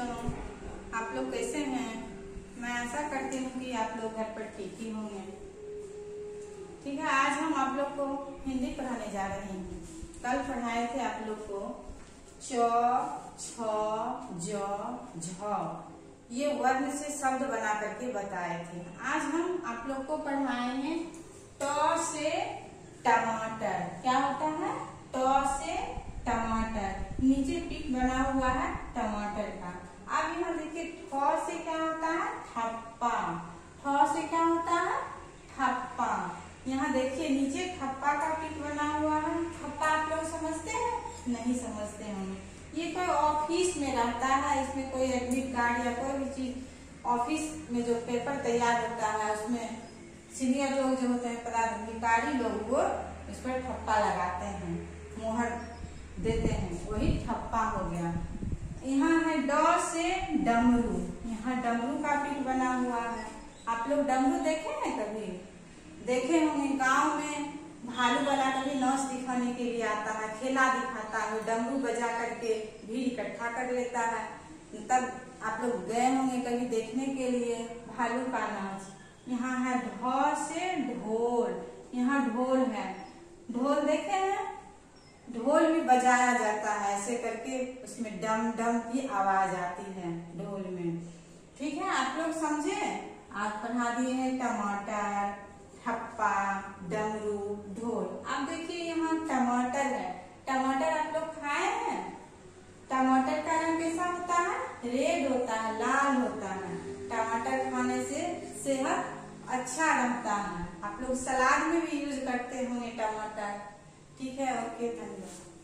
बच्चों आप लोग कैसे हैं? मैं आशा करती हूँ कि आप लोग घर पर ठीक ही होंगे। ठीक है, आज हम आप लोग को हिंदी पढ़ाने जा रहे हैं। कल पढ़ाए थे आप लोग को च, छ ये वर्ण से शब्द बना करके बताए थे। आज हम आप लोग को पढ़ाए हैं ट से टमाटर। क्या होता है? ट से टमाटर। नीचे पिक बना हुआ है टमाटर का। ठ से क्या होता है ठप्पा ठ से क्या होता है? ठप्पा। यहाँ देखिए, नीचे ठप्पा का पिक बना हुआ है। ठप्पा आप लोग समझते हैं? नहीं समझते होंगे। ये कोई ऑफ़िस में रहता है, इसमें कोई एडमिट कार्ड या कोई भी चीज़, ऑफ़िस में जो पेपर तैयार होता है, उसमें सीनियर लोग जो होते हैं, पदाधिकारी लोग, वो इस पर ठप्पा लगाते हैं, मोहर देते हैं। वही ठप्पा। डमरू। यहाँ डमरू का पिक बना हुआ है। आप लोग डमरू देखे हैं कभी? देखे होंगे। गाँव में भालू वाला कभी नौस दिखाने के लिए आता है, खेला दिखाता है, डमरू बजा करके भीड़ इकट्ठा कर लेता है। तब आप लोग गए होंगे कभी देखने के लिए? भालू का नाच। यहाँ है ढो से ढोल। यहाँ ढोल है। ढोल देखे ढोल भी बजाया जाता है, ऐसे करके उसमें डम डम की आवाज़ आती है ढोल में। ठीक है, आप लोग समझे? आप पढ़ा दिए हैं टमाटर, ठप्पा, डमरू, ढोल। अब देखिए यहाँ टमाटर है। टमाटर आप लोग खाए हैं? टमाटर का रंग कैसा होता है? रेड होता है, लाल होता है। टमाटर खाने से सेहत अच्छा रहता है। आप लोग सलाद में भी यूज़ करते होंगे टमाटर। ठीक है ओके धन्यवाद।